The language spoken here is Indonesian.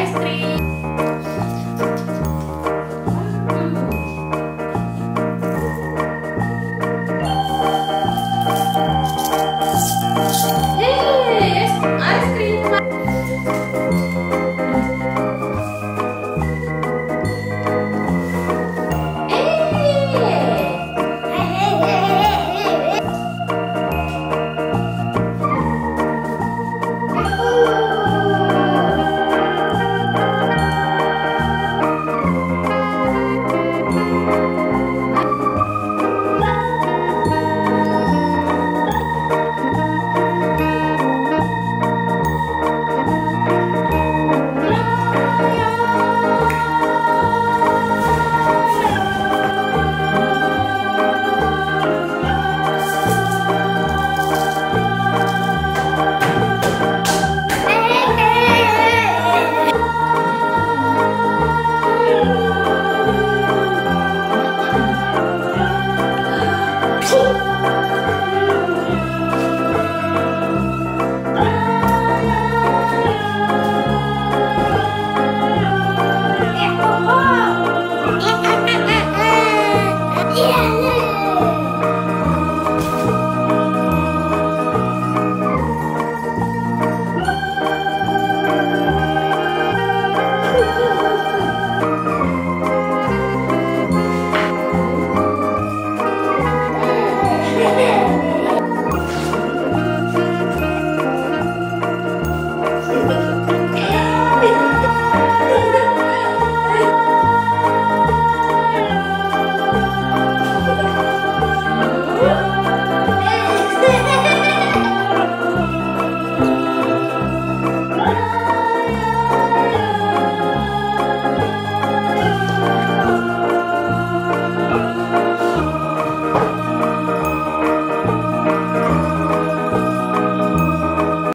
es.